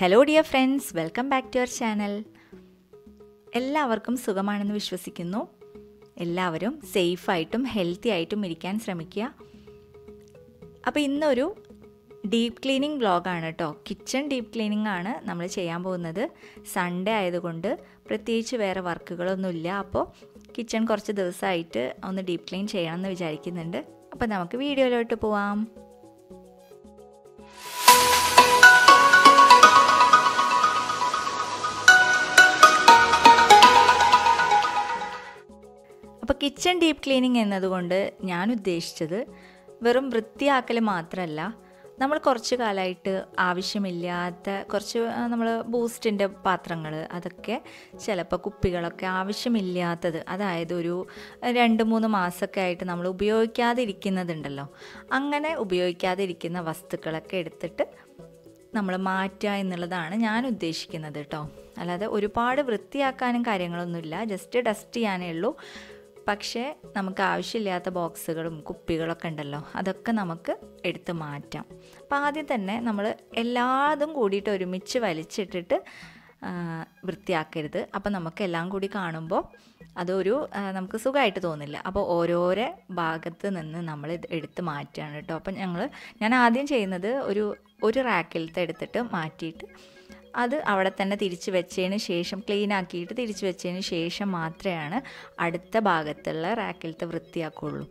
Hello dear friends welcome back to your channel എല്ലാവർക്കും സുഖമാണെന്ന് വിശ്വസിക്കുന്നു. എല്ലാവരും സേഫായിട്ടും ഹെൽത്തി ആയിട്ടും ഇരിക്കാൻ ശ്രമിക്കുക. അപ്പോൾ ഇന്നൊരു ഡീപ്പ് ക്ലീനിങ് വ്ളോഗാണ് കേട്ടോ കിച്ചൺ ഡീപ്പ് ക്ലീനിങ് ആണ് നമ്മൾ ചെയ്യാൻ പോകുന്നത്. സൺഡേ ആയതുകൊണ്ട് പ്രത്യേകിച്ച് വേറെ വർക്കുകളൊന്നുമില്ല. അപ്പോൾ കിച്ചൺ കുറച്ച് ദിവസമായിട്ട് ഒന്ന് ഡീപ്പ് ക്ലീൻ ചെയ്യണമെന്ന് വിചാരിക്കുന്നുണ്ട്. അപ്പോൾ നമുക്ക് വീഡിയോയിലോട്ട് പോവാം. അപ്പോൾ കിച്ചൺ ഡീപ്പ് ക്ലീനിങ് എന്നതുകൊണ്ട് ഞാൻ ഉദ്ദേശിച്ചത് വെറും വൃത്തിയാക്കൽ മാത്രമല്ല നമ്മൾ കുറച്ച് കാലമായിട്ട് ആവശ്യമില്ലാത്ത കുറച്ച് നമ്മൾ ബൂസ്റ്റിന്റെ പാത്രങ്ങൾ അതൊക്കെ ചിലപ്പോൾ കുപ്പികളൊക്കെ ആവശ്യമില്ലാത്തത് അതായത് ഒരു രണ്ട് മൂന്ന് മാസമൊക്കെ ആയിട്ട് നമ്മൾ ഉപയോഗിക്കാതിരിക്കുന്നതുണ്ടല്ലോ. അങ്ങനെ ഉപയോഗിക്കാതിരിക്കുന്ന വസ്തുക്കളൊക്കെ എടുത്തിട്ട് നമ്മൾ മാറ്റുക എന്നുള്ളതാണ് ഞാൻ ഉദ്ദേശിക്കുന്നത് കേട്ടോ അല്ലാതെ ഒരുപാട് വൃത്തിയാക്കാനും കാര്യങ്ങളൊന്നുമില്ല ജസ്റ്റ് ഡസ്റ്റ് ചെയ്യാനേ ഉള്ളൂ. പക്ഷേ നമുക്ക് ആവശ്യമില്ലാത്ത ബോക്സുകളും കുപ്പികളൊക്കെ ഉണ്ടല്ലോ അതൊക്കെ നമുക്ക് എടുത്ത് മാറ്റാം. അപ്പോൾ ആദ്യം തന്നെ നമ്മൾ എല്ലാതും കൂടിയിട്ട് ഒരുമിച്ച് വലിച്ചിട്ടിട്ട് വൃത്തിയാക്കരുത്. അപ്പോൾ നമുക്ക് എല്ലാം കൂടി കാണുമ്പോൾ അതൊരു നമുക്ക് സുഖമായിട്ട് തോന്നില്ല. അപ്പോൾ ഓരോരോ ഭാഗത്ത് നിന്ന് നമ്മൾ ഇത് എടുത്ത് മാറ്റുകയാണ് കേട്ടോ. അപ്പം ഞങ്ങൾ ഞാൻ ആദ്യം ചെയ്യുന്നത് ഒരു ഒരു റാക്കിലത്തെ എടുത്തിട്ട് മാറ്റിയിട്ട് അത് അവിടെ തന്നെ തിരിച്ച് വെച്ചതിന് ശേഷം ക്ലീൻ ആക്കിയിട്ട് തിരിച്ച് വെച്ചതിന് ശേഷം മാത്രമാണ് അടുത്ത ഭാഗത്തുള്ള റാക്കിലത്തെ വൃത്തിയാക്കുള്ളൂ.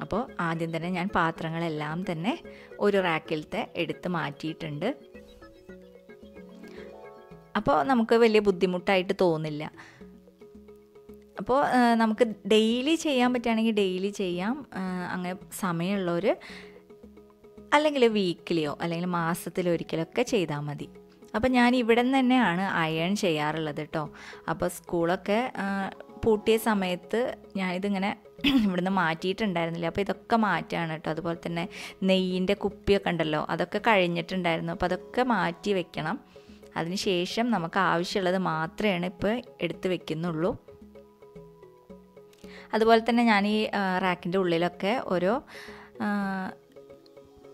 അപ്പോൾ ആദ്യം തന്നെ ഞാൻ പാത്രങ്ങളെല്ലാം തന്നെ ഒരു റാക്കിലത്തെ എടുത്ത് മാറ്റിയിട്ടുണ്ട്. അപ്പോൾ നമുക്ക് വലിയ ബുദ്ധിമുട്ടായിട്ട് തോന്നില്ല. അപ്പോൾ നമുക്ക് ഡെയിലി ചെയ്യാൻ പറ്റുകയാണെങ്കിൽ ഡെയിലി ചെയ്യാം. അങ്ങനെ സമയമുള്ളവർ അല്ലെങ്കിൽ വീക്കിലിയോ അല്ലെങ്കിൽ മാസത്തിലൊരിക്കലൊക്കെ ചെയ്താൽ മതി. അപ്പോൾ ഞാൻ ഇവിടെ നിന്ന് തന്നെയാണ് അയൺ ചെയ്യാറുള്ളത് കേട്ടോ അപ്പോൾ സ്കൂളൊക്കെ പൂട്ടിയ സമയത്ത് ഞാനിതിങ്ങനെ ഇവിടുന്ന് മാറ്റിയിട്ടുണ്ടായിരുന്നില്ല. അപ്പോൾ ഇതൊക്കെ മാറ്റുകയാണ് കേട്ടോ അതുപോലെ തന്നെ നെയ്യിന്റെ കുപ്പിയൊക്കെ ഉണ്ടല്ലോ അതൊക്കെ കഴിഞ്ഞിട്ടുണ്ടായിരുന്നു. അപ്പോൾ അതൊക്കെ മാറ്റി വെക്കണം. അതിനുശേഷം നമുക്ക് ആവശ്യമുള്ളത് മാത്രമാണ് ഇപ്പോൾ എടുത്ത് വെക്കുന്നുള്ളൂ. അതുപോലെ തന്നെ ഞാൻ ഈ റാക്കിന്റെ ഉള്ളിലൊക്കെ ഓരോ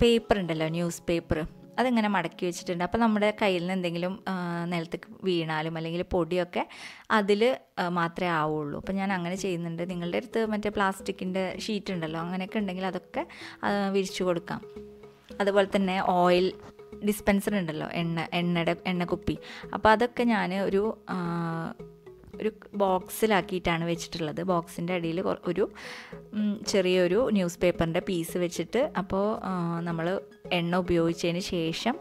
പേപ്പർ ഉണ്ടല്ലോ ന്യൂസ് പേപ്പർ. അതിങ്ങനെ മടക്കി വെച്ചിട്ടുണ്ട്? അപ്പോൾ നമ്മുടെ കയ്യിൽ നിന്ന് എന്തെങ്കിലും നിലത്ത് വീണാലും അല്ലെങ്കിൽ പൊടിയൊക്കെ അതിൽ മാത്രമേ ആവുള്ളൂ. അപ്പോൾ ഞാൻ അങ്ങനെ ചെയ്യുന്നുണ്ട്. നിങ്ങളുടെ അടുത്ത് മറ്റേ പ്ലാസ്റ്റിക്കിന്റെ ഷീറ്റ് ഉണ്ടല്ലോ അങ്ങനെയൊക്കെ ഉണ്ടെങ്കിൽ അതൊക്കെ വിരിച്ചു കൊടുക്കാം. അതുപോലെ തന്നെ ഓയിൽ ഡിസ്പെൻസർ ഉണ്ടല്ലോ എണ്ണ എണ്ണയുടെ എണ്ണക്കുപ്പി. അപ്പോൾ അതൊക്കെ ഞാൻ ഒരു ഒരു ബോക്സിലാക്കിയിട്ടാണ് വെച്ചിട്ടുള്ളത്. ബോക്സിന്റെ അടിയിൽ ഒരു ചെറിയൊരു ന്യൂസ് പേപ്പറിന്റെ പീസ് വെച്ചിട്ട് അപ്പോൾ നമ്മൾ എണ്ണ ഉപയോഗിച്ചതിന് ശേഷം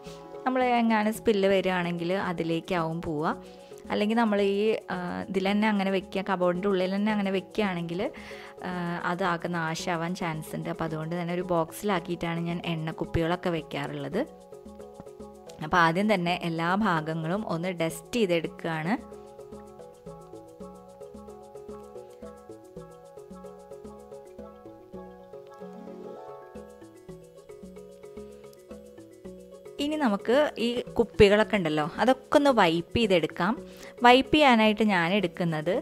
നമ്മൾ എങ്ങാനും സ്പില്ല് വരികയാണെങ്കിൽ അതിലേക്കാവും പോവുക. അല്ലെങ്കിൽ നമ്മൾ ഈ ഇതിൽ തന്നെ അങ്ങനെ വെക്കുക കബോർഡിന്റെ ഉള്ളിൽ തന്നെ അങ്ങനെ വെക്കുകയാണെങ്കിൽ അതാകെ നാശമാവാൻ ചാൻസ് ഉണ്ട്. അപ്പോൾ അതുകൊണ്ട് തന്നെ ഒരു ബോക്സിലാക്കിയിട്ടാണ് ഞാൻ എണ്ണ കുപ്പികളൊക്കെ വെക്കാറുള്ളത്. അപ്പോൾ ആദ്യം തന്നെ എല്ലാ ഭാഗങ്ങളും ഒന്ന് ഡസ്റ്റ് ചെയ്തെടുക്കുകയാണ്. ഇനി നമുക്ക് ഈ കുപ്പികളൊക്കെ ഉണ്ടല്ലോ അതൊക്കെ ഒന്ന് വൈപ്പ് ചെയ്തെടുക്കാം. വൈപ്പ് ചെയ്യാനായിട്ട് ഞാൻ എടുക്കുന്നത്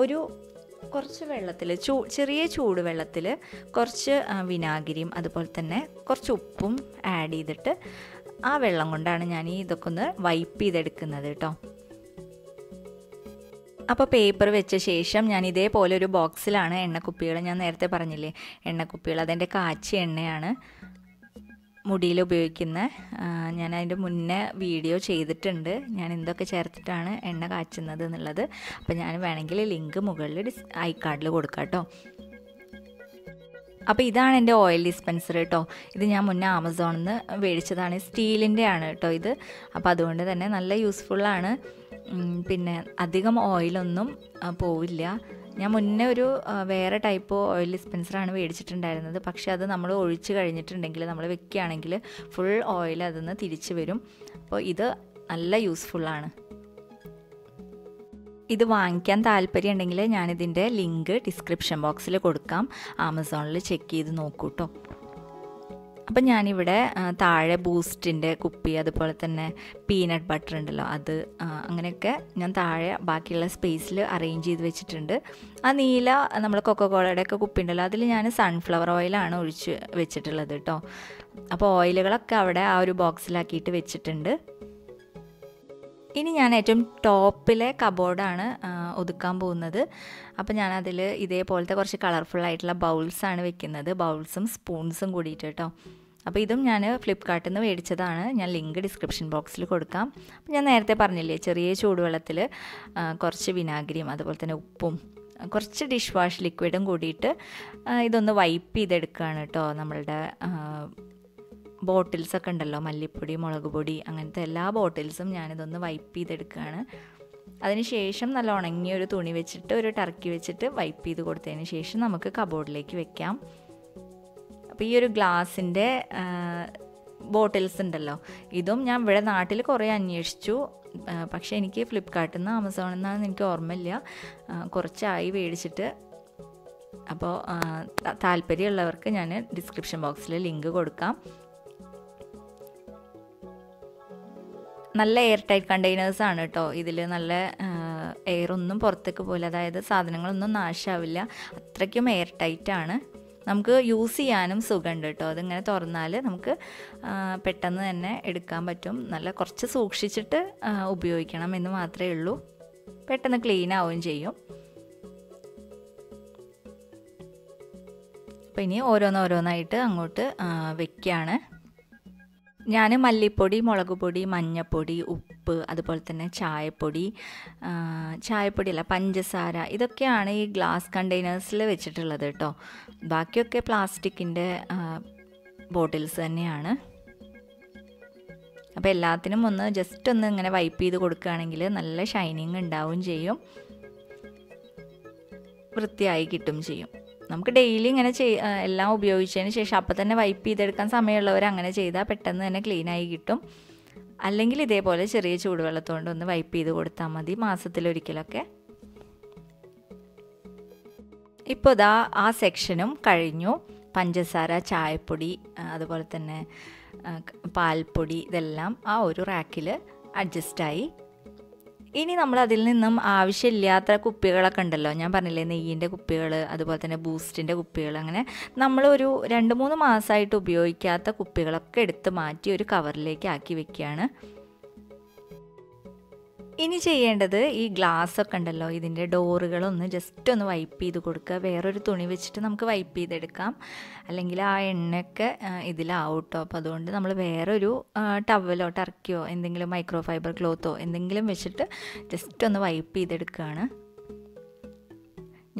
ഒരു കുറച്ച് വെള്ളത്തിൽ ചൂ ചെറിയ ചൂട് വെള്ളത്തിൽ കുറച്ച് വിനാഗിരിയും അതുപോലെ തന്നെ കുറച്ച് ഉപ്പും ആഡ് ചെയ്തിട്ട് ആ വെള്ളം കൊണ്ടാണ് ഞാൻ ഈ ഇതൊക്കെ ഒന്ന് വൈപ്പ് ചെയ്തെടുക്കുന്നത് കേട്ടോ. അപ്പോൾ പേപ്പർ വെച്ച ശേഷം ഞാൻ ഇതേപോലെ ഒരു ബോക്സിലാണ് എണ്ണക്കുപ്പികൾ ഞാൻ നേരത്തെ പറഞ്ഞില്ലേ എണ്ണക്കുപ്പികൾ അതെന്റെ കാച്ചി എണ്ണയാണ്. മുടിയിൽ ഉപയോഗിക്കുന്ന ഞാൻ അതിന്റെ മുന്നേ വീഡിയോ ചെയ്തിട്ടുണ്ട്. ഞാൻ എന്തൊക്കെ ചേർത്തിട്ടാണ് എണ്ണ കാച്ചുന്നത് എന്നുള്ളത്. അപ്പോൾ ഞാൻ വേണമെങ്കിൽ ലിങ്ക് മുകളിൽ ഡിസ് ഐ കാർഡിൽ കൊടുക്കാം കേട്ടോ. അപ്പോൾ ഇതാണ് എന്റെ ഓയിൽ ഡിസ്പെൻസർ കേട്ടോ. ഇത് ഞാൻ മുന്നേ ആമസോണിൽ നിന്ന് മേടിച്ചതാണ്. സ്റ്റീലിന്റെ ആണ് കേട്ടോ ഇത്. അപ്പോൾ അതുകൊണ്ട് തന്നെ നല്ല യൂസ്ഫുള്ളാണ് പിന്നെ അധികം ഓയിലൊന്നും പോവില്ല. ഞാൻ മുന്നേ ഒരു വേറെ ടൈപ്പ് ഓയിൽ ഡിസ്പെൻസറാണ് മേടിച്ചിട്ടുണ്ടായിരുന്നത്. പക്ഷേ അത് നമ്മൾ ഒഴിച്ച് കഴിഞ്ഞിട്ടുണ്ടെങ്കിൽ നമ്മൾ വെക്കുകയാണെങ്കിൽ ഫുൾ ഓയിൽ അതിൽ നിന്ന് തിരിച്ച് വരും. അപ്പോൾ ഇത് നല്ല യൂസ്ഫുള്ളാണ് ഇത് വാങ്ങിക്കാൻ താല്പര്യം ഉണ്ടെങ്കിൽ ഞാനിതിന്റെ ലിങ്ക് ഡിസ്ക്രിപ്ഷൻ ബോക്സിൽ കൊടുക്കാം. ആമസോണിൽ ചെക്ക് ചെയ്ത് നോക്കൂ കേട്ടോ അപ്പം ഞാനിവിടെ താഴെ ബൂസ്റ്റിന്റെ കുപ്പി അതുപോലെ തന്നെ പീനട്ട് ബട്ടർ ഉണ്ടല്ലോ അത് അങ്ങനെയൊക്കെ ഞാൻ താഴെ ബാക്കിയുള്ള സ്പേസിൽ അറേഞ്ച് ചെയ്ത് വെച്ചിട്ടുണ്ട്. ആ നീല നമ്മൾ കൊക്കക്കോളയുടെ ഒക്കെ കുപ്പി ഉണ്ടല്ലോ അതിൽ ഞാൻ സൺഫ്ലവർ ഓയിലാണ് ഒഴിച്ച് വെച്ചിട്ടുള്ളത് കേട്ടോ അപ്പോൾ ഓയിലുകളൊക്കെ അവിടെ ആ ഒരു ബോക്സിലാക്കിയിട്ട് വെച്ചിട്ടുണ്ട്. ഇനി ഞാൻ ഏറ്റവും ടോപ്പിലെ കബോർഡാണ് ഒതുക്കാൻ പോകുന്നത്. അപ്പോൾ ഞാനതിൽ ഇതേപോലത്തെ കുറച്ച് കളർഫുൾ ആയിട്ടുള്ള ബൗൾസാണ് വെക്കുന്നത് ബൗൾസും സ്പൂൺസും കൂടിയിട്ട് കേട്ടോ അപ്പോൾ ഇതും ഞാൻ ഫ്ലിപ്പ്കാർട്ടിൽ നിന്ന് മേടിച്ചതാണ്. ഞാൻ ലിങ്ക് ഡിസ്ക്രിപ്ഷൻ ബോക്സിൽ കൊടുക്കാം. ഞാൻ നേരത്തെ പറഞ്ഞില്ലേ ചെറിയ ചൂടുവെള്ളത്തിൽ കുറച്ച് വിനാഗിരിയും അതുപോലെ തന്നെ ഉപ്പും കുറച്ച് ഡിഷ് വാഷ് ലിക്വിഡും കൂടിയിട്ട് ഇതൊന്ന് വൈപ്പ് ചെയ്തെടുക്കുകയാണ് കേട്ടോ നമ്മളുടെ ബോട്ടിൽസൊക്കെ ഉണ്ടല്ലോ മല്ലിപ്പൊടി മുളക് പൊടി അങ്ങനത്തെ എല്ലാ ബോട്ടിൽസും ഞാനിതൊന്ന് വൈപ്പ് ചെയ്തെടുക്കുകയാണ് അതിനുശേഷം നല്ല ഉണങ്ങിയ ഒരു തുണി വെച്ചിട്ട് ഒരു ടർക്കി വെച്ചിട്ട് വൈപ്പ് ചെയ്ത് കൊടുത്തതിന് ശേഷം നമുക്ക് കബോർഡിലേക്ക് വെക്കാം. അപ്പോൾ ഈ ഒരു ഗ്ലാസിന്റെ ബോട്ടിൽസ് ഉണ്ടല്ലോ ഇതും ഞാൻ ഇവിടെ നാട്ടിൽ കുറേ അന്വേഷിച്ചു. പക്ഷേ എനിക്ക് ഫ്ലിപ്കാർട്ടിൽ നിന്ന് ആമസോണിൽ നിന്നാണെന്ന് എനിക്ക് ഓർമ്മയില്ല. കുറച്ചായി മേടിച്ചിട്ട്. അപ്പോൾ താല്പര്യമുള്ളവർക്ക് ഞാൻ ഡിസ്ക്രിപ്ഷൻ ബോക്സിൽ ലിങ്ക് കൊടുക്കാം. നല്ല എയർ ടൈറ്റ് കണ്ടെയ്നേഴ്സ് ആണ് കേട്ടോ. ഇതിൽ നല്ല എയർ ഒന്നും പുറത്തേക്ക് പോയില്ല അതായത് സാധനങ്ങളൊന്നും നാശാവില്ല. അത്രയ്ക്കും എയർ ടൈറ്റ് ആണ്. നമുക്ക് യൂസ് ചെയ്യാനും സുഖമുണ്ട് കേട്ടോ. അതിങ്ങനെ തുറന്നാൽ നമുക്ക് പെട്ടെന്ന് തന്നെ എടുക്കാൻ പറ്റും. നല്ല കുറച്ച് സൂക്ഷിച്ചിട്ട് ഉപയോഗിക്കണം എന്ന് മാത്രമേ ഉള്ളൂ. പെട്ടെന്ന് ക്ലീൻ ആവുകയും ചെയ്യും. അപ്പോൾ ഇനി ഓരോന്നോരോന്നായിട്ട് അങ്ങോട്ട് വെക്കുകയാണ് ഞാൻ മല്ലിപ്പൊടി മുളക് പൊടി മഞ്ഞൾപ്പൊടി ഉപ്പ് അതുപോലെ തന്നെ ചായപ്പൊടി ചായപ്പൊടി അല്ല പഞ്ചസാര ഇതൊക്കെയാണ് ഈ ഗ്ലാസ് കണ്ടെയ്നേഴ്സിൽ വെച്ചിട്ടുള്ളത് കേട്ടോ. ബാക്കിയൊക്കെ പ്ലാസ്റ്റിക്കിന്റെ ബോട്ടിൽസ് തന്നെയാണ്. അപ്പോൾ എല്ലാത്തിനും ഒന്ന് ജസ്റ്റ് ഒന്ന് ഇങ്ങനെ വൈപ്പ് ചെയ്ത് കൊടുക്കുകയാണെങ്കിൽ നല്ല ഷൈനിങ് ഉണ്ടാവും ചെയ്യും. വൃത്തിയായി കിട്ടും ചെയ്യും. നമുക്ക് ഡെയിലി ഇങ്ങനെ ചെയ് എല്ലാം ഉപയോഗിച്ചതിന് ശേഷം അപ്പം തന്നെ വൈപ്പ് ചെയ്തെടുക്കാൻ സമയമുള്ളവർ അങ്ങനെ ചെയ്താൽ പെട്ടെന്ന് തന്നെ ക്ലീനായി കിട്ടും. അല്ലെങ്കിൽ ഇതേപോലെ ചെറിയ ചൂടുവെള്ളത്തോണ്ട് ഒന്ന് വൈപ്പ് ചെയ്ത് കൊടുത്താൽ മതി മാസത്തിലൊരിക്കലൊക്കെ. ഇപ്പോൾ ഇതാ ആ സെക്ഷനും കഴിഞ്ഞു. പഞ്ചസാര ചായപ്പൊടി അതുപോലെ തന്നെ പാൽപ്പൊടി ഇതെല്ലാം ആ ഒരു റാക്കിൽ അഡ്ജസ്റ്റായി ഇനി നമ്മൾ അതിൽ നിന്നും ആവശ്യമില്ലാത്ത കുപ്പികളൊക്കെ ഉണ്ടല്ലോ. ഞാൻ പറഞ്ഞില്ലേ നെയ്യിന്റെ കുപ്പികൾ അതുപോലെ തന്നെ ബൂസ്റ്റിന്റെ കുപ്പികൾ അങ്ങനെ നമ്മളൊരു രണ്ട് മൂന്ന് മാസമായിട്ട് ഉപയോഗിക്കാത്ത കുപ്പികളൊക്കെ എടുത്ത് മാറ്റി ഒരു കവറിലേക്ക് ആക്കി വെക്കുകയാണ്. ഇനി ചെയ്യേണ്ടത് ഈ ഗ്ലാസ് ഒക്കെ ഉണ്ടല്ലോ ഇതിന്റെ ഡോറുകളൊന്ന് ജസ്റ്റ് ഒന്ന് വൈപ്പ് ചെയ്ത് കൊടുക്കുക. വേറൊരു തുണി വെച്ചിട്ട് നമുക്ക് വൈപ്പ് ചെയ്തെടുക്കാം. അല്ലെങ്കിൽ ആ എണ്ണയൊക്കെ ഇതിലാവും കേട്ടോ അപ്പോൾ അതുകൊണ്ട് നമ്മൾ വേറൊരു ടവലോ ടർക്കിയോ എന്തെങ്കിലും മൈക്രോ ഫൈബർ ക്ലോത്തോ എന്തെങ്കിലും വെച്ചിട്ട് ജസ്റ്റ് ഒന്ന് വൈപ്പ് ചെയ്തെടുക്കുകയാണ്.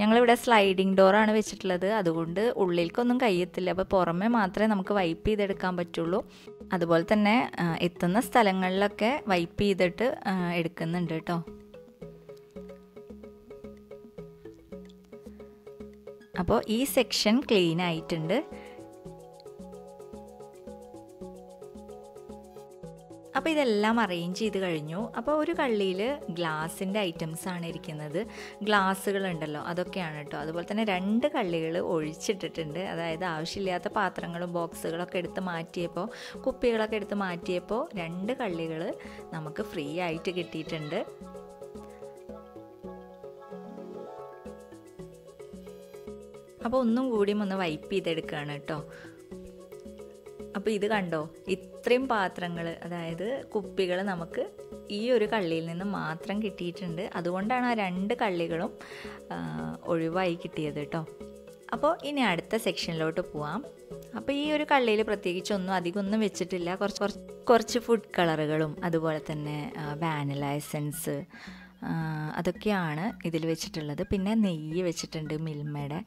ഞങ്ങളിവിടെ സ്ലൈഡിങ് ഡോറാണ് വെച്ചിട്ടുള്ളത്. അതുകൊണ്ട് ഉള്ളിലേക്കൊന്നും കയ്യത്തില്ല. അപ്പോൾ പുറമേ മാത്രമേ നമുക്ക് വൈപ്പ് ചെയ്തെടുക്കാൻ പറ്റുള്ളൂ. അതുപോലെ തന്നെ എത്തുന്ന സ്ഥലങ്ങളിലൊക്കെ വൈപ്പ് ചെയ്തിട്ട് എടുക്കുന്നുണ്ട് കേട്ടോ അപ്പോൾ ഈ സെക്ഷൻ ക്ലീൻ ആയിട്ടുണ്ട്. അപ്പോൾ ഇതെല്ലാം അറേഞ്ച് ചെയ്ത് കഴിഞ്ഞു. അപ്പോൾ ഒരു കള്ളിയിൽ ഗ്ലാസിന്റെ ഐറ്റംസ് ആണ് ഇരിക്കുന്നത്. ഗ്ലാസ്സുകൾ ഉണ്ടല്ലോ അതൊക്കെയാണ് കേട്ടോ. അതുപോലെ തന്നെ രണ്ട് കള്ളികൾ ഒഴിച്ചിട്ടിട്ടുണ്ട്. അതായത് ആവശ്യമില്ലാത്ത പാത്രങ്ങളും ബോക്സുകളൊക്കെ എടുത്ത് മാറ്റിയപ്പോൾ കുപ്പികളൊക്കെ എടുത്ത് മാറ്റിയപ്പോൾ രണ്ട് കള്ളികൾ നമുക്ക് ഫ്രീ ആയിട്ട് കിട്ടിയിട്ടുണ്ട്. അപ്പോൾ ഒന്നും കൂടിയും ഒന്ന് വൈപ്പ് ചെയ്തെടുക്കുകയാണ് കേട്ടോ. അപ്പോൾ ഇത് കണ്ടോ? ഇത്രയും പാത്രങ്ങൾ അതായത് കുപ്പികൾ നമുക്ക് ഈ ഒരു കള്ളിയിൽ നിന്ന് മാത്രം കിട്ടിയിട്ടുണ്ട്. അതുകൊണ്ടാണ് ആ രണ്ട് കള്ളികളും ഒഴിവായി കിട്ടിയത് കേട്ടോ. അപ്പോൾ ഇനി അടുത്ത സെക്ഷനിലോട്ട് പോവാം. അപ്പോൾ ഈ ഒരു കള്ളിയിൽ പ്രത്യേകിച്ച് ഒന്നും അധികം ഒന്നും വെച്ചിട്ടില്ല. കുറച്ച് കുറച്ച് കുറച്ച് ഫുഡ് കളറുകളും അതുപോലെ തന്നെ വാനില എസൻസ് അതൊക്കെയാണ് ഇതിൽ വെച്ചിട്ടുള്ളത്. പിന്നെ നെയ്യ് വെച്ചിട്ടുണ്ട് മിൽമയുടെ.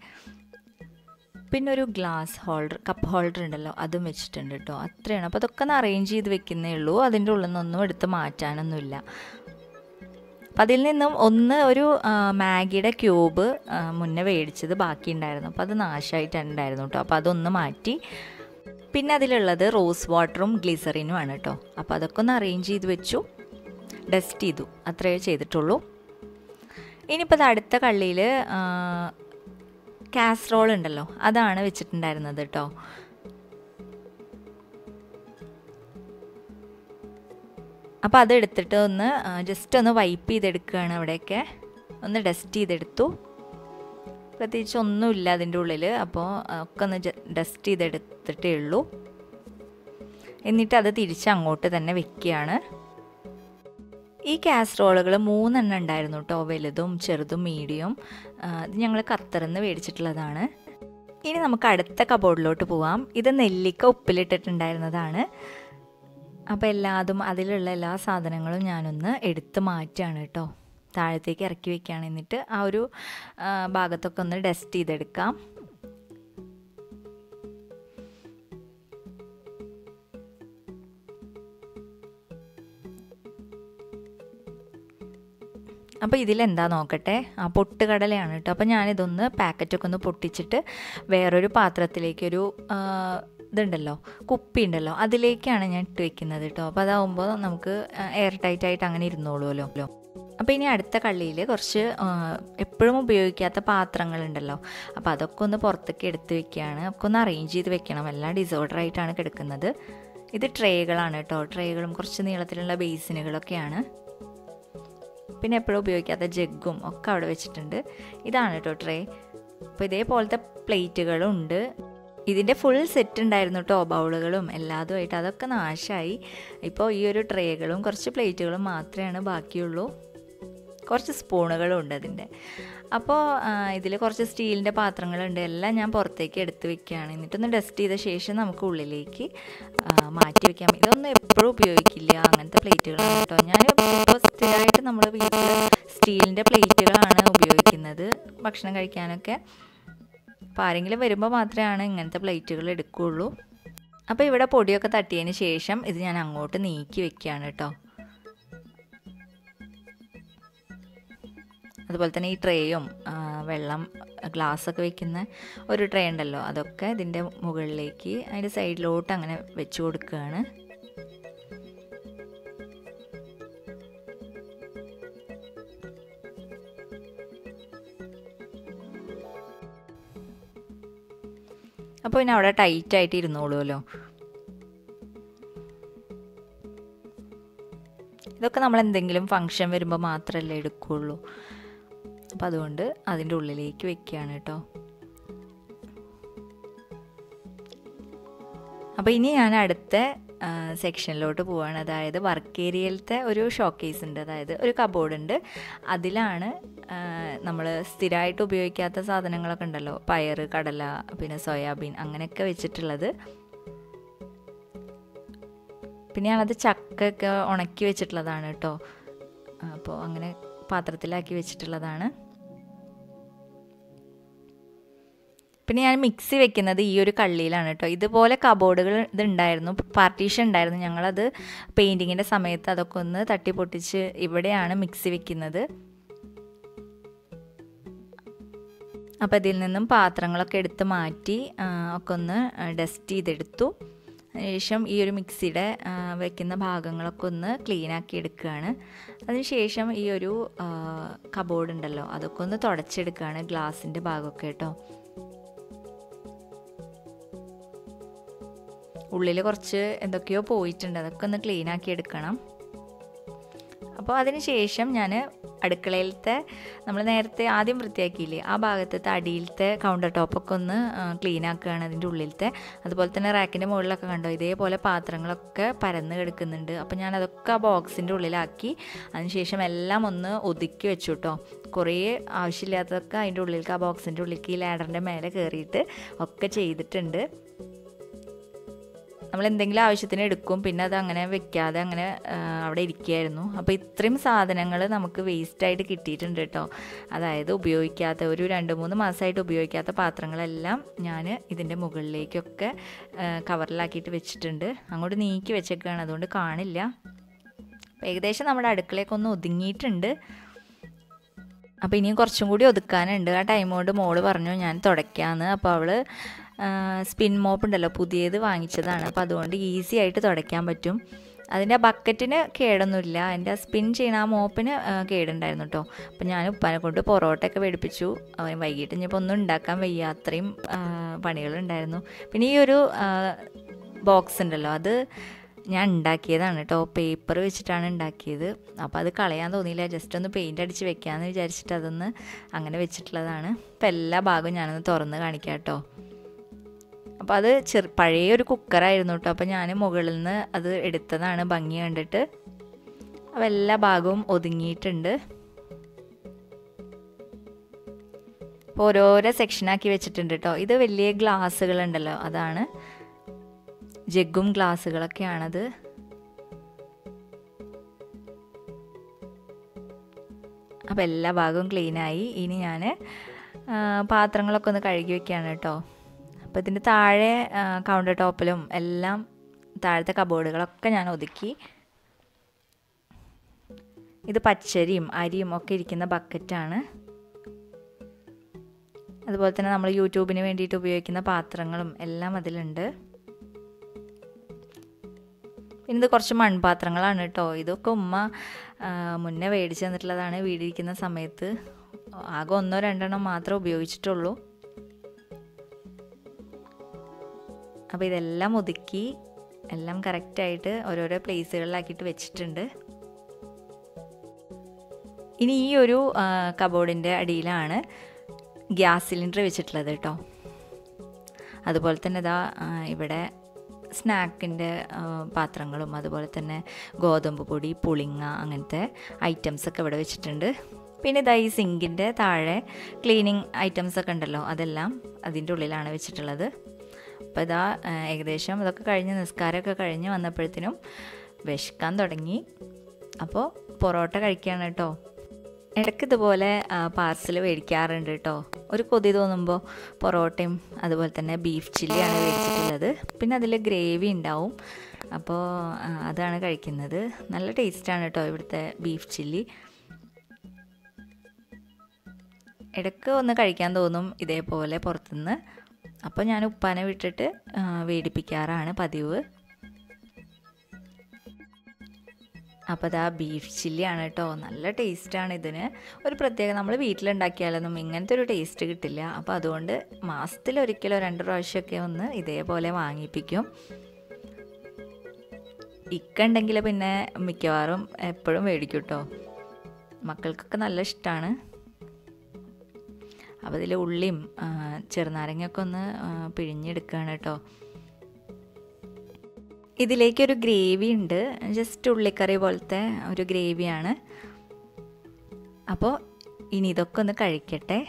പിന്നെ ഒരു ഗ്ലാസ് ഹോൾഡർ കപ്പ് ഹോൾഡർ ഉണ്ടല്ലോ അതും വെച്ചിട്ടുണ്ട് കേട്ടോ അത്രയാണ്. അപ്പോൾ അതൊക്കെ ഒന്ന് അറേഞ്ച് ചെയ്ത് വെക്കുന്നേ ഉള്ളൂ. അതിന്റെ ഉള്ളിൽ നിന്നൊന്നും എടുത്ത് മാറ്റാനൊന്നുമില്ല. അപ്പം അതിൽ നിന്നും ഒന്ന് ഒരു മാഗിയുടെ ക്യൂബ് മുന്നേ മേടിച്ചത് ബാക്കി ഉണ്ടായിരുന്നു അപ്പോൾ അത് നാശമായിട്ടുണ്ടായിരുന്നു കേട്ടോ അപ്പോൾ അതൊന്ന് മാറ്റി. പിന്നെ അതിലുള്ളത് റോസ് വാട്ടറും ഗ്ലിസറിനും ആണ് കേട്ടോ അപ്പോൾ അതൊക്കെ ഒന്ന് അറേഞ്ച് ചെയ്ത് വെച്ചു. ഡസ്റ്റ് ചെയ്തു. അത്രയേ ചെയ്തിട്ടുള്ളൂ. ഇനിയിപ്പോൾ അത് അടുത്ത കള്ളിയിൽ കാസറോൾ ഉണ്ടല്ലോ അതാണ് വെച്ചിട്ടുണ്ടായിരുന്നത് കേട്ടോ അപ്പോൾ അതെടുത്തിട്ട് ഒന്ന് ജസ്റ്റ് ഒന്ന് വൈപ്പ് ചെയ്തെടുക്കുകയാണ് അവിടെയൊക്കെ. ഒന്ന് ഡസ്റ്റ് ചെയ്തെടുത്തു. പ്രത്യേകിച്ച് ഒന്നുമില്ല അതിന്റെ ഉള്ളിൽ അപ്പോൾ ഒക്കെ ഒന്ന് ഡസ്റ്റ് ചെയ്തെടുത്തിട്ടേ ഉള്ളൂ. എന്നിട്ട് അത് തിരിച്ച് അങ്ങോട്ട് തന്നെ വെക്കുകയാണ്. ഈ കാസറോളുകൾ മൂന്നെണ്ണം ഉണ്ടായിരുന്നു കേട്ടോ വലുതും ചെറുതും മീഡിയം ഇത് ഞങ്ങൾ ഖത്തറിന്ന് മേടിച്ചിട്ടുള്ളതാണ്. ഇനി നമുക്ക് അടുത്ത കബോർഡിലോട്ട് പോവാം. ഇത് നെല്ലിക്ക ഉപ്പിലിട്ടിട്ടുണ്ടായിരുന്നതാണ്. അപ്പോൾ എല്ലാതും അതിലുള്ള എല്ലാ സാധനങ്ങളും ഞാനൊന്ന് എടുത്ത് മാറ്റുകയാണ് കേട്ടോ താഴത്തേക്ക് ഇറക്കി വെക്കുകയാണ് എന്നിട്ട് ആ ഒരു ഭാഗത്തൊക്കെ ഒന്ന് ഡസ്റ്റ് ചെയ്തെടുക്കാം. അപ്പോൾ ഇതിലെന്താ നോക്കട്ടെ? ആ പൊട്ടുകടലയാണ് കേട്ടോ. അപ്പോൾ ഞാനിതൊന്ന് പാക്കറ്റൊക്കെ ഒന്ന് പൊട്ടിച്ചിട്ട് വേറൊരു പാത്രത്തിലേക്കൊരു ഇതുണ്ടല്ലോ കുപ്പി ഉണ്ടല്ലോ അതിലേക്കാണ് ഞാൻ ഇട്ട് വെക്കുന്നത് കേട്ടോ. അപ്പോൾ അതാവുമ്പോൾ നമുക്ക് എയർ ടൈറ്റ് ആയിട്ട് അങ്ങനെ ഇരുന്നോളുമല്ലോ അപ്പോൾ ഇനി അടുത്ത കള്ളിയിൽ കുറച്ച് എപ്പോഴും ഉപയോഗിക്കാത്ത പാത്രങ്ങളുണ്ടല്ലോ. അപ്പോൾ അതൊക്കെ ഒന്ന് പുറത്തേക്ക് എടുത്ത് വെക്കുകയാണ്. ഒക്കെ ഒന്ന് അറേഞ്ച് ചെയ്ത് വെക്കണം. എല്ലാം ഡിസോർഡർ ആയിട്ടാണ് കിടക്കുന്നത്. ഇത് ട്രേകളാണ് കേട്ടോ. ട്രേകളും കുറച്ച് നീളത്തിലുള്ള ബേസിനുകളൊക്കെയാണ് പിന്നെ എപ്പോഴും ഉപയോഗിക്കാത്ത ജഗ്ഗും ഒക്കെ അവിടെ വെച്ചിട്ടുണ്ട്. ഇതാണ് കേട്ടോ ട്രേ. അപ്പോൾ ഇതേപോലത്തെ പ്ലേറ്റുകളും ഉണ്ട്. ഇതിന്റെ ഫുൾ സെറ്റ് ഉണ്ടായിരുന്നു കേട്ടോ ബൗളുകളും എല്ലാതുമായിട്ട്. അതൊക്കെ നാശമായി ഇപ്പോൾ ഈ ഒരു ട്രേകളും കുറച്ച് പ്ലേറ്റുകളും മാത്രമേ ബാക്കിയുള്ളൂ. കുറച്ച് സ്പൂണുകളും ഉണ്ട് അതിന്റെ അപ്പോൾ ഇതിൽ കുറച്ച് സ്റ്റീലിന്റെ പാത്രങ്ങളുണ്ട്. എല്ലാം ഞാൻ പുറത്തേക്ക് എടുത്ത് വെക്കുകയാണ്. എന്നിട്ടൊന്ന് ഡസ്റ്റ് ചെയ്ത ശേഷം നമുക്ക് ഉള്ളിലേക്ക് മാറ്റി വെക്കാം. ഇതൊന്നും എപ്പോഴും ഉപയോഗിക്കില്ല. അങ്ങനത്തെ പ്ലേറ്റുകളാണ് കേട്ടോ. ഞാൻ ഇപ്പോൾ സ്ഥിരമായിട്ട് നമ്മൾ വീട്ടിൽ സ്റ്റീലിന്റെ പ്ലേറ്റുകളാണ് ഉപയോഗിക്കുന്നത്. ഭക്ഷണം കഴിക്കാനൊക്കെ. അപ്പോൾ ആരെങ്കിലും വരുമ്പോൾ മാത്രമാണ് ഇങ്ങനത്തെ പ്ലേറ്റുകൾ എടുക്കുകയുള്ളൂ അപ്പോൾ ഇവിടെ പൊടിയൊക്കെ തട്ടിയതിന് ശേഷം ഇത് ഞാൻ അങ്ങോട്ട് നീക്കി വെക്കുകയാണ് കേട്ടോ. അതുപോലെ തന്നെ ഈ ട്രേയും വെള്ളം ഗ്ലാസ്സൊക്കെ വെക്കുന്ന ഒരു ട്രേ ഉണ്ടല്ലോ അതൊക്കെ ഇതിന്റെ മുകളിലേക്ക് അതിന്റെ സൈഡിലോട്ട് അങ്ങനെ വെച്ച് കൊടുക്കുകയാണ്. അപ്പോൾ പിന്നെ അവിടെ ടൈറ്റായിട്ട് ഇരുന്നോളുമല്ലോ ഇതൊക്കെ നമ്മൾ എന്തെങ്കിലും ഫങ്ഷൻ വരുമ്പോൾ മാത്രമല്ലേ എടുക്കുകയുള്ളൂ. അപ്പോൾ അതുകൊണ്ട് അതിന്റെ ഉള്ളിലേക്ക് വെക്കുകയാണ് കേട്ടോ. അപ്പോൾ ഇനി ഞാൻ അടുത്ത സെക്ഷനിലോട്ട് പോവാണ്. അതായത് വർക്ക് ഏരിയയിലത്തെ ഒരു ഷോക്കേസ് ഉണ്ട്. അതായത് ഒരു കബോർഡ് ഉണ്ട്. അതിലാണ് നമ്മൾ സ്ഥിരമായിട്ട് ഉപയോഗിക്കാത്ത സാധനങ്ങളൊക്കെ ഉണ്ടല്ലോ. പയർ കടല പിന്നെ സോയാബീൻ അങ്ങനെയൊക്കെ വെച്ചിട്ടുള്ളത്. പിന്നെ ഞാനത് ചക്കയൊക്കെ ഉണക്കി വെച്ചിട്ടുള്ളതാണ് കേട്ടോ. അപ്പോൾ അങ്ങനെ പാത്രത്തിലാക്കി വെച്ചിട്ടുള്ളതാണ്. പിന്നെ ഞാൻ മിക്സി വെക്കുന്നത് ഈ ഒരു കള്ളിയിലാണ് കേട്ടോ ഇതുപോലെ കബോർഡുകൾ ഇതുണ്ടായിരുന്നു. പാർട്ടീഷൻ ഉണ്ടായിരുന്നു. ഞങ്ങളത് പെയിന്റിങ്ങിന്റെ സമയത്ത് അതൊക്കെ ഒന്ന് തട്ടി പൊട്ടിച്ച് ഇവിടെയാണ് മിക്സി വെക്കുന്നത്. അപ്പോൾ ഇതിൽ നിന്നും പാത്രങ്ങളൊക്കെ എടുത്ത് മാറ്റി ഒക്കെ ഒന്ന് ഡസ്റ്റ് ചെയ്തെടുത്തു. അതിനുശേഷം ഈ ഒരു മിക്സിയുടെ വെക്കുന്ന ഭാഗങ്ങളൊക്കെ ഒന്ന് ക്ലീൻ ആക്കി എടുക്കുകയാണ് അതിനുശേഷം ഈ ഒരു കബോർഡ് ഉണ്ടല്ലോ അതൊക്കെ ഒന്ന് തുടച്ചെടുക്കുകയാണ് ഗ്ലാസിന്റെ ഭാഗമൊക്കെ കേട്ടോ ഉള്ളിൽ കുറച്ച് എന്തൊക്കെയോ പോയിട്ടുണ്ട്. അതൊക്കെ ഒന്ന് ക്ലീൻ ആക്കി എടുക്കണം. അപ്പോൾ അതിന് ശേഷം ഞാൻ അടുക്കളയിലത്തെ നമ്മൾ നേരത്തെ ആദ്യം വൃത്തിയാക്കിയില്ലേ ആ ഭാഗത്തെ അടിയിലത്തെ കൗണ്ടർ ടോപ്പൊക്കെ ഒന്ന് ക്ലീൻ ആക്കുകയാണ് അതിന്റെ ഉള്ളിലത്തെ. അതുപോലെ തന്നെ റാക്കിന്റെ മുകളിലൊക്കെ കണ്ടോ ഇതേപോലെ പാത്രങ്ങളൊക്കെ പരന്ന് കിടക്കുന്നുണ്ട്. അപ്പോൾ ഞാൻ അതൊക്കെ ആ ബോക്സിന്റെ ഉള്ളിലാക്കി അതിനുശേഷം എല്ലാം ഒന്ന് ഒതുക്കി വെച്ചു കേട്ടോ കുറേ ആവശ്യമില്ലാത്തതൊക്കെ അതിന്റെ ഉള്ളിലേക്ക് ആ ബോക്സിന്റെ ഉള്ളിലേക്ക് ഈ ലാഡറിന്റെ മേലെ കയറിയിട്ട് ഒക്കെ ചെയ്തിട്ടുണ്ട്. നമ്മൾ എന്തെങ്കിലും ആവശ്യത്തിന് എടുക്കും. പിന്നെ അത് അങ്ങനെ വെക്കാതെ അങ്ങനെ അവിടെ ഇരിക്കുകയായിരുന്നു. അപ്പോൾ ഇത്രയും സാധനങ്ങൾ നമുക്ക് വേസ്റ്റായിട്ട് കിട്ടിയിട്ടുണ്ട് കേട്ടോ. അതായത് ഉപയോഗിക്കാത്ത ഒരു രണ്ട് മൂന്ന് മാസമായിട്ട് ഉപയോഗിക്കാത്ത പാത്രങ്ങളെല്ലാം ഞാൻ ഇതിന്റെ മുകളിലേക്കൊക്കെ കവറിലാക്കിയിട്ട് വെച്ചിട്ടുണ്ട്. അങ്ങോട്ട് നീക്കി വെച്ചേക്കാണ്. അതുകൊണ്ട് കാണില്ല. ഏകദേശം നമ്മുടെ അടുക്കളയൊക്കെ ഒതുങ്ങിയിട്ടുണ്ട്. അപ്പോൾ ഇനിയും കുറച്ചും കൂടി ഒതുക്കാനുണ്ട്. ആ ടൈമോട് മോൾ പറഞ്ഞു ഞാൻ തുടയ്ക്കാമെന്ന് അപ്പോൾ അവൾ സ്പിൻ മോപ്പ് ഉണ്ടല്ലോ പുതിയത് വാങ്ങിച്ചതാണ്. അപ്പോൾ അതുകൊണ്ട് ഈസി ആയിട്ട് തുടയ്ക്കാൻ പറ്റും. അതിന്റെ ബക്കറ്റിന് കേടൊന്നുമില്ല. അതിന്റെ സ്പിൻ ചെയ്യണ ആ മോപ്പിന് കേടുണ്ടായിരുന്നു കേട്ടോ അപ്പം ഞാൻ ഉപ്പാനെ കൊണ്ട് പൊറോട്ടയൊക്കെ മേടിപ്പിച്ചു അവൻ വൈകിട്ട് ഇനിയിപ്പോൾ ഒന്നും ഉണ്ടാക്കാൻ വയ്യ. അത്രയും പണികളുണ്ടായിരുന്നു. പിന്നെ ഈ ഒരു ബോക്സ് ഉണ്ടല്ലോ അത് ഞാൻ ഉണ്ടാക്കിയതാണ് കേട്ടോ പേപ്പർ വെച്ചിട്ടാണ് ഉണ്ടാക്കിയത്. അപ്പോൾ അത് കളയാൻ തോന്നിയില്ല. ജസ്റ്റ് ഒന്ന് പെയിന്റ് അടിച്ച് വെക്കാമെന്ന് വിചാരിച്ചിട്ട് അതൊന്ന് അങ്ങനെ വെച്ചിട്ടുള്ളതാണ്. അപ്പോൾ എല്ലാ ഭാഗവും ഞാനൊന്ന് തുറന്ന് കാണിക്കാം കേട്ടോ അപ്പോൾ അത് ചെറു പഴയ ഒരു കുക്കറായിരുന്നു കേട്ടോ അപ്പോൾ ഞാൻ മുകളിൽ നിന്ന് അത് എടുത്തതാണ് ഭംഗി കണ്ടിട്ട്. അപ്പോൾ എല്ലാ ഭാഗവും ഒതുങ്ങിയിട്ടുണ്ട്. അപ്പോൾ ഓരോരോ സെക്ഷനാക്കി വെച്ചിട്ടുണ്ട് കേട്ടോ ഇത് വലിയ ഗ്ലാസ്സുകളുണ്ടല്ലോ അതാണ്. ജഗ്ഗും ഗ്ലാസ്സുകളൊക്കെയാണത്. അപ്പോൾ എല്ലാ ഭാഗവും ക്ലീനായി ഇനി ഞാൻ പാത്രങ്ങളൊക്കെ ഒന്ന് കഴുകി വെക്കുകയാണ് കേട്ടോ അപ്പോൾ ഇതിന്റെ താഴെ കൗണ്ടർ ടോപ്പിലും എല്ലാം താഴത്തെ കബോർഡുകളൊക്കെ ഞാൻ ഒതുക്കി. ഇത് പച്ചരിയും അരിയും ഒക്കെ ഇരിക്കുന്ന ബക്കറ്റാണ് അതുപോലെ തന്നെ നമ്മൾ യൂട്യൂബിന് വേണ്ടിയിട്ട് ഉപയോഗിക്കുന്ന പാത്രങ്ങളും എല്ലാം അതിലുണ്ട്. പിന്നെ ഇത് കുറച്ച് മൺപാത്രങ്ങളാണ് കേട്ടോ. ഇതൊക്കെ ഉമ്മ മുന്നേ മേടിച്ച് തന്നിട്ടുള്ളതാണ്. വീടിരിക്കുന്ന സമയത്ത് ആകെ ഒന്നോ രണ്ടെണ്ണം മാത്രമേ ഉപയോഗിച്ചിട്ടുള്ളൂ. അപ്പോൾ ഇതെല്ലാം ഒതുക്കി എല്ലാം കറക്റ്റായിട്ട് ഓരോരോ പ്ലേസുകളിലാക്കിയിട്ട് വെച്ചിട്ടുണ്ട്. ഇനി ഈ ഒരു കബോർഡിന്റെ അടിയിലാണ് ഗ്യാസ് സിലിണ്ടർ വെച്ചിട്ടുള്ളത് കേട്ടോ. അതുപോലെ തന്നെ ഇതാ ഇവിടെ സ്നാക്കിന്റെ പാത്രങ്ങളും അതുപോലെ തന്നെ ഗോതമ്പ് പൊടി പുളിങ്ങ അങ്ങനത്തെ ഐറ്റംസൊക്കെ ഇവിടെ വെച്ചിട്ടുണ്ട്. പിന്നെ ഇതാ ഈ സിങ്കിന്റെ താഴെ ക്ലീനിങ് ഐറ്റംസൊക്കെ ഉണ്ടല്ലോ അതെല്ലാം അതിന്റെ ഉള്ളിലാണ് വെച്ചിട്ടുള്ളത്. അപ്പോൾ ഇതാ ഏകദേശം ഇതൊക്കെ കഴിഞ്ഞ് നിസ്കാരമൊക്കെ കഴിഞ്ഞ് വന്നപ്പോഴത്തേനും വിശക്കാൻ തുടങ്ങി. അപ്പോൾ പൊറോട്ട കഴിക്കുകയാണ് കേട്ടോ. ഇടയ്ക്ക് ഇതുപോലെ പാർസൽ മേടിക്കാറുണ്ട് കേട്ടോ. ഒരു കൊതി തോന്നുമ്പോൾ പൊറോട്ടയും അതുപോലെ തന്നെ ബീഫ് ചില്ലിയാണ് മേടിച്ചിട്ടുള്ളത്. പിന്നെ അതിൽ ഗ്രേവി ഉണ്ടാവും. അപ്പോൾ അതാണ് കഴിക്കുന്നത്. നല്ല ടേസ്റ്റാണ് കേട്ടോ ഇവിടുത്തെ ബീഫ് ചില്ലി. ഇടയ്ക്ക് ഒന്ന് കഴിക്കാൻ തോന്നും ഇതേപോലെ പുറത്തുനിന്ന്. അപ്പോൾ ഞാൻ ഉപ്പാനെ വിട്ടിട്ട് വേടിപ്പിക്കാറാണ് പതിവ്. അപ്പോൾ അതാ ബീഫ് ചില്ലിയാണ് കേട്ടോ. നല്ല ടേസ്റ്റാണ് ഇതിന്. ഒരു പ്രത്യേക നമ്മൾ വീട്ടിലുണ്ടാക്കിയാലൊന്നും ഇങ്ങനത്തെ ഒരു ടേസ്റ്റ് കിട്ടില്ല. അപ്പോൾ അതുകൊണ്ട് മാസത്തിൽ ഒരിക്കലോ രണ്ട് പ്രാവശ്യമൊക്കെ ഒന്ന് ഇതേപോലെ വാങ്ങിപ്പിക്കും. ഇക്കുണ്ടെങ്കിൽ പിന്നെ മിക്കവാറും എപ്പോഴും മേടിക്കും കേട്ടോ. മക്കൾക്കൊക്കെ നല്ല ഇഷ്ടമാണ് അപ്പോൾ അതിൽ ഉള്ളിയും ചെറുനാരങ്ങയൊക്കെ ഒന്ന് പിഴിഞ്ഞെടുക്കുകയാണ് കേട്ടോ. ഇതിലേക്കൊരു ഗ്രേവി ഉണ്ട്. ജസ്റ്റ് ഉള്ളിക്കറി പോലത്തെ ഒരു ഗ്രേവിയാണ്. അപ്പോൾ ഇനി ഇതൊക്കെ ഒന്ന് കഴിക്കട്ടെ.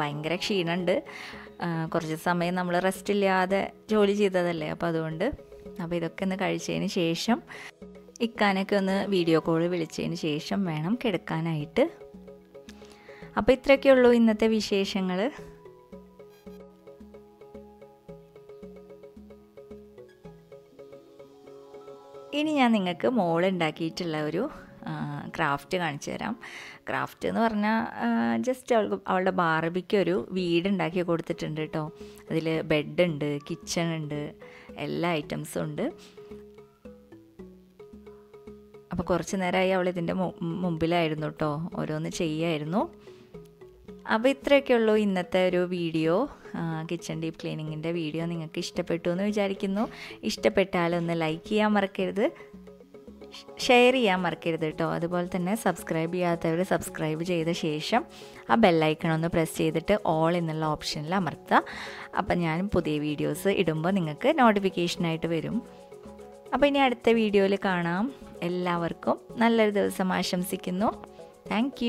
ഭയങ്കര ക്ഷീണമുണ്ട് കുറച്ച് സമയം നമ്മൾ റെസ്റ്റ് ഇല്ലാതെ ജോലി ചെയ്തതല്ലേ? അപ്പോൾ അതുകൊണ്ട് അപ്പോൾ ഇതൊക്കെ ഒന്ന് കഴിച്ചതിന് ശേഷം ഇക്കാനൊക്കെ ഒന്ന് വീഡിയോ കോൾ വിളിച്ചതിന് ശേഷം വേണം കിടക്കാനായിട്ട്. അപ്പോൾ ഇത്രയൊക്കെയുള്ളൂ ഇന്നത്തെ വിശേഷങ്ങൾ ഇനി ഞാൻ നിങ്ങൾക്ക് മോളുണ്ടാക്കിയിട്ടുള്ള ഒരു ക്രാഫ്റ്റ് കാണിച്ചു തരാം. ക്രാഫ്റ്റ് എന്ന് പറഞ്ഞാൽ ജസ്റ്റ് അവൾക്ക് അവളുടെ ബാർബിക്ക് ഒരു വീട് ഉണ്ടാക്കി കൊടുത്തിട്ടുണ്ട് കേട്ടോ. അതിൽ ബെഡുണ്ട് കിച്ചൺ ഉണ്ട് എല്ലാ ഐറ്റംസും ഉണ്ട്. അപ്പോൾ കുറച്ച് നേരമായി അവൾ ഇതിന്റെ മുമ്പിലായിരുന്നു കേട്ടോ. ഓരോന്ന് ചെയ്യായിരുന്നു. അപ്പോൾ ഇത്രയൊക്കെ ഉള്ളൂ ഇന്നത്തെ ഒരു വീഡിയോ. കിച്ചൺ ഡീപ്പ് ക്ലീനിങ്ങിന്റെ വീഡിയോ നിങ്ങൾക്ക് ഇഷ്ടപ്പെട്ടു എന്ന് വിചാരിക്കുന്നു. ഇഷ്ടപ്പെട്ടാലൊന്ന് ലൈക്ക് ചെയ്യാൻ മറക്കരുത്. ഷെയർ ചെയ്യാൻ മറക്കരുത് കേട്ടോ. അതുപോലെ തന്നെ സബ്സ്ക്രൈബ് ചെയ്യാത്തവർ സബ്സ്ക്രൈബ് ചെയ്ത ശേഷം ആ ബെല്ലൈക്കൺ ഒന്ന് പ്രസ് ചെയ്തിട്ട് ഓൾ എന്നുള്ള ഓപ്ഷനിൽ അമർത്തുക. അപ്പം ഞാൻ പുതിയ വീഡിയോസ് ഇടുമ്പോൾ നിങ്ങൾക്ക് നോട്ടിഫിക്കേഷനായിട്ട് വരും. അപ്പോൾ ഇനി അടുത്ത വീഡിയോയിൽ കാണാം. എല്ലാവർക്കും നല്ലൊരു ദിവസം ആശംസിക്കുന്നു. താങ്ക്